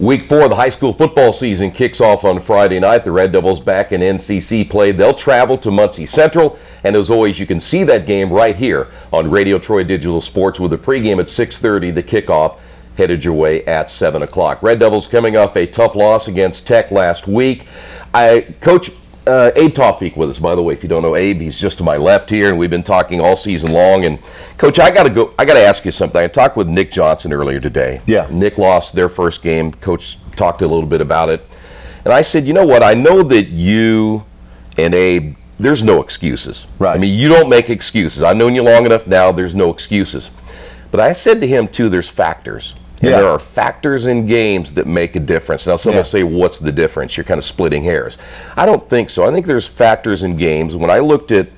Week four of the high school football season kicks off on Friday night. The Red Devils back in NCC play. They'll travel to Muncie Central, and as always, you can see that game right here on Radio Troy Digital Sports with the pregame at 6:30. The kickoff headed your way at 7 o'clock. Red Devils coming off a tough loss against Tech last week. I coach uh, Abe Tawfeek with us, by the way. If you don't know Abe, he's just to my left here, and we've been talking all season long. And Coach, I got to go. I got to ask you something. I talked with Nick Johnson earlier today. Yeah. Nick lost their first game. Coach talked a little bit about it, and I said, you know what? I know that you and Abe. There's no excuses. Right. I mean, you don't make excuses. I've known you long enough now. There's no excuses. But I said to him too. There's factors. And Yeah. there are factors in games that make a difference. Now, some Yeah. will say, what's the difference? You're kind of splitting hairs. I don't think so. I think there's factors in games. When I looked at,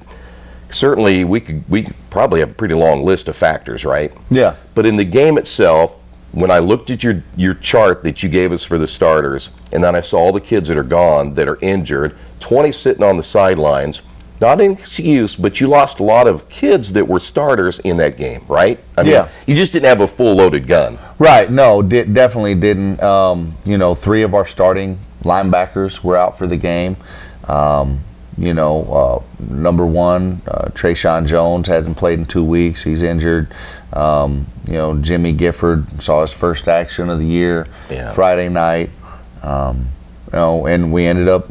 certainly we could, we probably have a pretty long list of factors, right? Yeah. But in the game itself, when I looked at your, your chart that you gave us for the starters, and then I saw all the kids that are gone, that are injured, 20 sitting on the sidelines, not an excuse, but you lost a lot of kids that were starters in that game, right? I mean, Yeah. you just didn't have a full loaded gun. Right. No, definitely didn't. Um, you know, three of our starting linebackers were out for the game. Um, you know, uh, number one, uh, Trayshawn Jones hasn't played in two weeks. He's injured. Um, you know, Jimmy Gifford saw his first action of the year Yeah. Friday night. Um, you know, and we ended up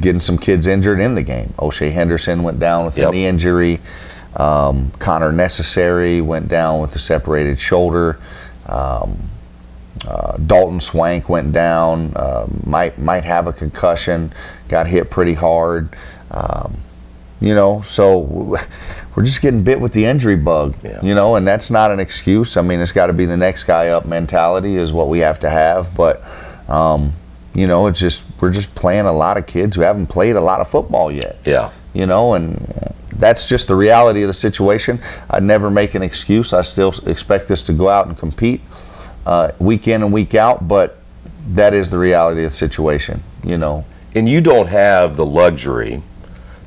getting some kids injured in the game. O'Shea Henderson went down with Yep. a knee injury. Um, Connor Necessary went down with a separated shoulder. Um, uh, Dalton Swank went down. Uh, might might have a concussion. Got hit pretty hard. Um, you know, so we're just getting bit with the injury bug. Yeah. You know, and that's not an excuse. I mean, it's got to be the next guy up mentality is what we have to have. But um, you know, it's just we're just playing a lot of kids who haven't played a lot of football yet Yeah. you know, and that's just the reality of the situation. I'd never make an excuse. I still expect us to go out and compete uh, week in and week out, but that is the reality of the situation, you know. And you don't have the luxury,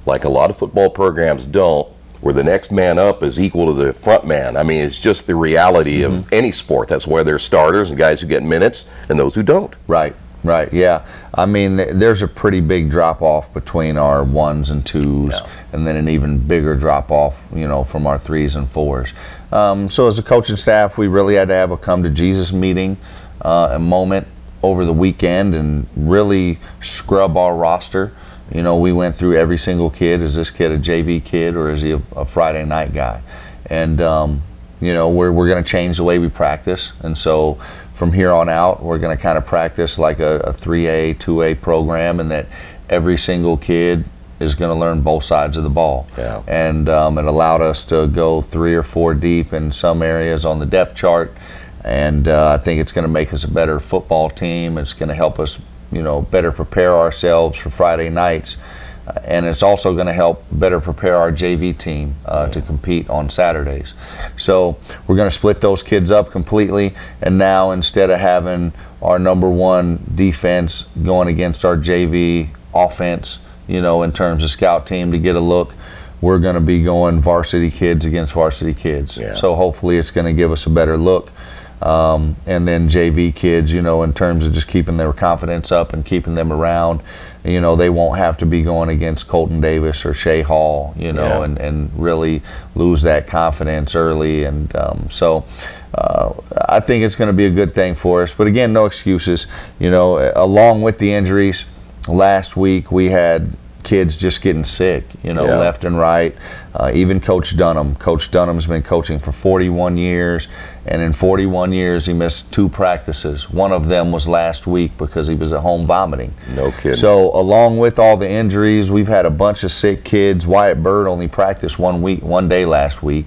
like a lot of football programs don't, where the next man up is equal to the front man. I mean, it's just the reality of any sport. That's why there's starters and guys who get minutes and those who don't. Right, right, yeah. I mean, there's a pretty big drop off between our ones and twos, Yeah. and then an even bigger drop off, you know, from our threes and fours. Um, so, as a coaching staff, we really had to have a come to Jesus meeting, uh, a moment over the weekend, and really scrub our roster. You know, we went through every single kid. Is this kid a JV kid or is he a, a Friday night guy? And um, you know, we're, we're going to change the way we practice. And so from here on out, we're going to kind of practice like a, a 3A, 2A program, and that every single kid is going to learn both sides of the ball. Yeah. And um, it allowed us to go three or four deep in some areas on the depth chart. And uh, I think it's going to make us a better football team. It's going to help us, you know, better prepare ourselves for Friday nights. Uh, and it's also going to help better prepare our JV team uh, to compete on Saturdays. So we're going to split those kids up completely. And now instead of having our number one defense going against our JV offense, you know, in terms of scout team to get a look, we're going to be going varsity kids against varsity kids. Yeah. So hopefully it's going to give us a better look. Um, and then JV kids, you know, in terms of just keeping their confidence up and keeping them around, you know, they won't have to be going against Colton Davis or Shea Hall, you know, Yeah. and, and really lose that confidence early. And um, so uh, I think it's going to be a good thing for us. But again, no excuses. You know, along with the injuries, last week we had kids just getting sick, you know, Yeah. left and right. Uh, even Coach Dunham. Coach Dunham's been coaching for 41 years, and in 41 years, he missed two practices. One of them was last week because he was at home vomiting. No kidding. So, along with all the injuries, we've had a bunch of sick kids. Wyatt Bird only practiced one week, one day last week,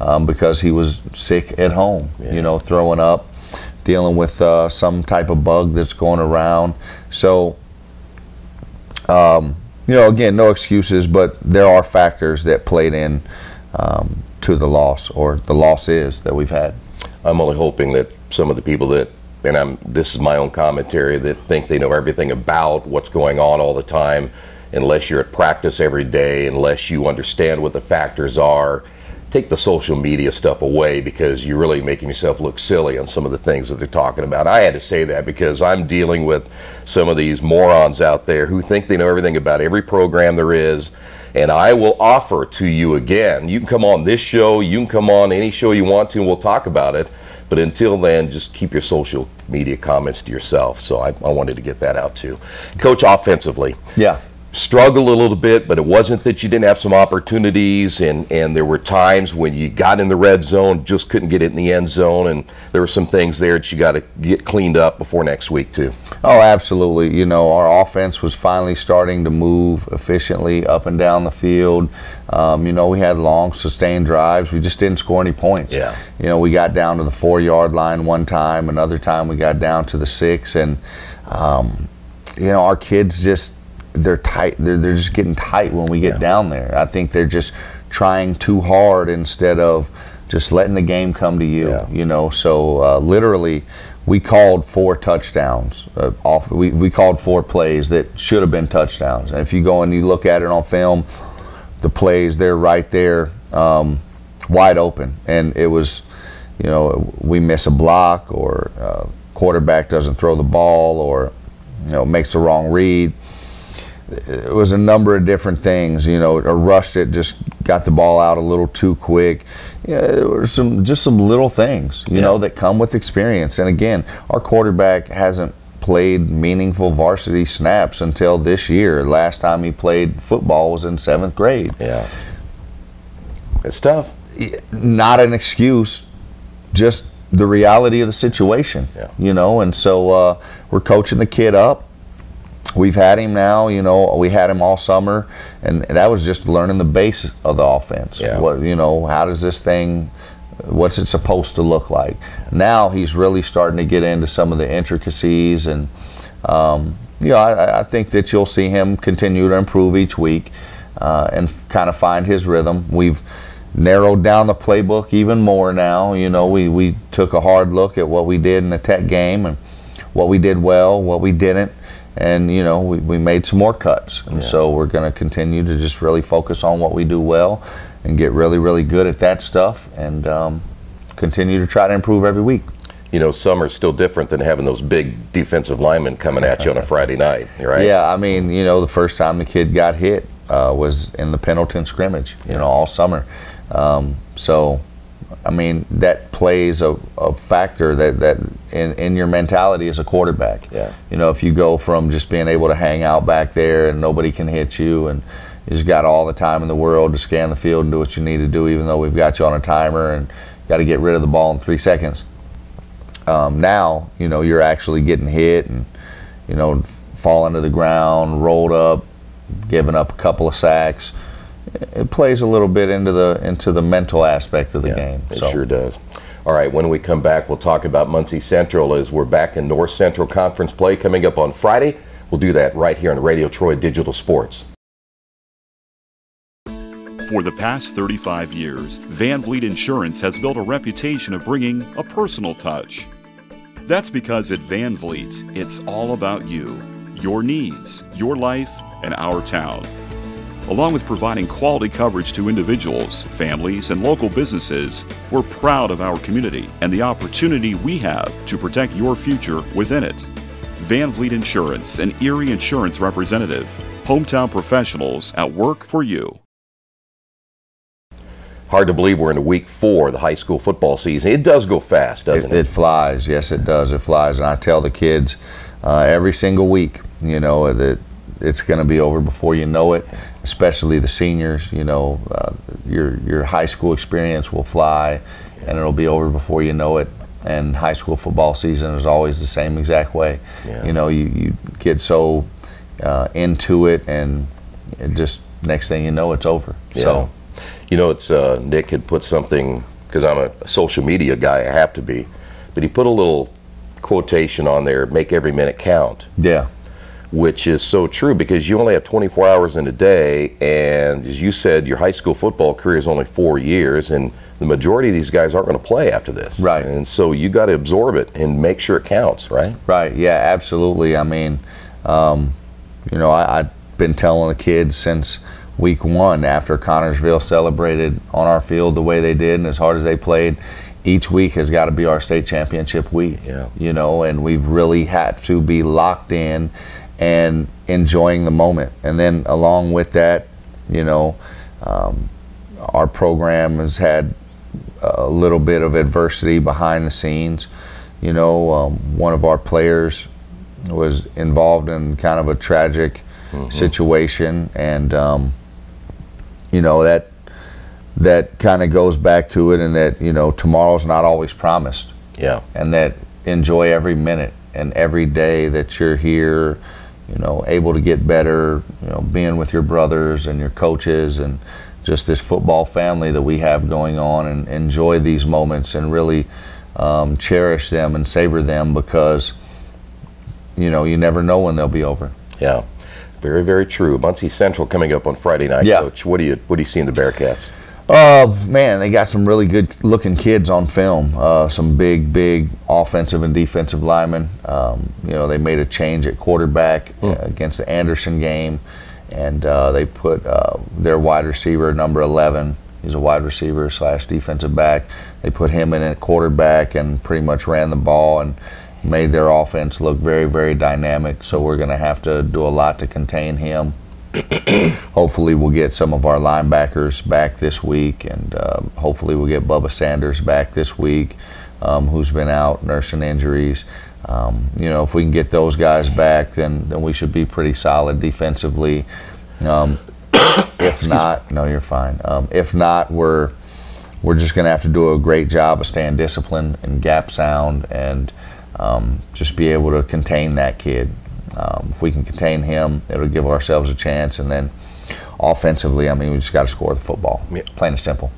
um, because he was sick at home. Yeah. You know, throwing up, dealing with uh, some type of bug that's going around. So, um, you know, again, no excuses, but there are factors that played in um, to the loss, or the loss is that we've had. I'm only hoping that some of the people that, and I'm this is my own commentary, that think they know everything about what's going on all the time, unless you're at practice every day, unless you understand what the factors are, take the social media stuff away because you're really making yourself look silly on some of the things that they're talking about. I had to say that because I'm dealing with some of these morons out there who think they know everything about every program there is. And I will offer to you again. You can come on this show, you can come on any show you want to, and we'll talk about it. But until then, just keep your social media comments to yourself. So I, I wanted to get that out too. Coach, offensively. Yeah struggled a little bit, but it wasn't that you didn't have some opportunities, and, and there were times when you got in the red zone, just couldn't get it in the end zone, and there were some things there that you got to get cleaned up before next week, too. Oh, absolutely. You know, our offense was finally starting to move efficiently up and down the field. Um, you know, we had long, sustained drives. We just didn't score any points. Yeah. You know, we got down to the four yard line one time, another time we got down to the six, and, um, you know, our kids just they're tight. They're, they're just getting tight when we get yeah. down there. I think they're just trying too hard instead of just letting the game come to you. Yeah. You know, so uh, literally, we called four touchdowns uh, off. We, we called four plays that should have been touchdowns. And if you go and you look at it on film, the plays they're right there, um, wide open, and it was, you know, we miss a block or uh, quarterback doesn't throw the ball or you know makes the wrong read it was a number of different things. You know, a rush that just got the ball out a little too quick. Yeah, there were some just some little things, you yeah. know, that come with experience. And again, our quarterback hasn't played meaningful varsity snaps until this year. Last time he played football was in seventh grade. Yeah, it's tough. Not an excuse, just the reality of the situation. Yeah. You know, and so uh, we're coaching the kid up we've had him now. You know, we had him all summer, and that was just learning the base of the offense. Yeah. What you know, how does this thing? What's it supposed to look like? Now he's really starting to get into some of the intricacies, and um, you know, I, I, think that you'll see him continue to improve each week uh, and kind of find his rhythm. We've narrowed down the playbook even more now. You know, we, we took a hard look at what we did in the Tech game and what we did well, what we didn't and you know we, we made some more cuts and yeah. so we're going to continue to just really focus on what we do well and get really really good at that stuff and um, continue to try to improve every week you know summer's still different than having those big defensive linemen coming at you on a friday night right yeah i mean you know the first time the kid got hit uh, was in the pendleton scrimmage you yeah. know all summer um, so I mean, that plays a, a factor that, that in, in your mentality as a quarterback. Yeah. You know, if you go from just being able to hang out back there and nobody can hit you and you just got all the time in the world to scan the field and do what you need to do, even though we've got you on a timer and got to get rid of the ball in three seconds. Um, now, you know, you're actually getting hit and, you know, falling to the ground, rolled up, giving up a couple of sacks it plays a little bit into the into the mental aspect of the yeah, game. It so. sure does. All right, when we come back, we'll talk about Muncie Central as we're back in North Central Conference play coming up on Friday. We'll do that right here on Radio Troy Digital Sports. For the past 35 years, Van Vliet Insurance has built a reputation of bringing a personal touch. That's because at Van Vliet, it's all about you, your needs, your life, and our town. Along with providing quality coverage to individuals, families, and local businesses, we're proud of our community and the opportunity we have to protect your future within it. Van Vliet Insurance, and Erie Insurance representative. Hometown professionals at work for you. Hard to believe we're in week four of the high school football season. It does go fast, doesn't it? It, it flies. Yes, it does. It flies. And I tell the kids uh, every single week, you know, that it's going to be over before you know it. Especially the seniors, you know, uh, your your high school experience will fly, and it'll be over before you know it. And high school football season is always the same exact way. Yeah. You know, you, you get so uh, into it, and it just next thing you know, it's over. Yeah. So, you know, it's uh, Nick had put something because I'm a social media guy. I have to be, but he put a little quotation on there: "Make every minute count." Yeah which is so true because you only have 24 hours in a day, and as you said, your high school football career is only four years, and the majority of these guys aren't going to play after this. Right. And so you got to absorb it and make sure it counts, right? Right. Yeah, absolutely. I mean, um, you know, I, I've been telling the kids since week one after Connersville celebrated on our field the way they did and as hard as they played. Each week has got to be our state championship week, Yeah. you know, and we've really had to be locked in and enjoying the moment. And then along with that, you know, um, our program has had a little bit of adversity behind the scenes. You know, um, one of our players was involved in kind of a tragic situation, and um, you know that that kind of goes back to it, and that you know tomorrow's not always promised, Yeah. and that enjoy every minute and every day that you're here. You know, able to get better. You know, being with your brothers and your coaches and just this football family that we have going on, and enjoy these moments and really um, cherish them and savor them because you know you never know when they'll be over. Yeah. Very, very true. Muncie Central coming up on Friday night, Yeah. Coach. What do you what do you see in the Bearcats? Uh, man, they got some really good looking kids on film. Uh, some big, big offensive and defensive linemen. Um, you know, they made a change at quarterback uh, against the Anderson game, and uh, they put uh, their wide receiver, number 11. He's a wide receiver slash defensive back. They put him in at quarterback and pretty much ran the ball and made their offense look very, very dynamic. So we're going to have to do a lot to contain him hopefully we'll get some of our linebackers back this week, and um, hopefully we'll get Bubba Sanders back this week, um, who's been out nursing injuries. Um, you know, if we can get those guys back, then then we should be pretty solid defensively. Um, if not, no, you're fine. Um, if not, we're we're just going to have to do a great job of staying disciplined and gap sound and um, just be able to contain that kid. Um, if we can contain him, it'll give ourselves a chance. And then offensively, I mean, we just got to score the football. Yeah. Plain and simple.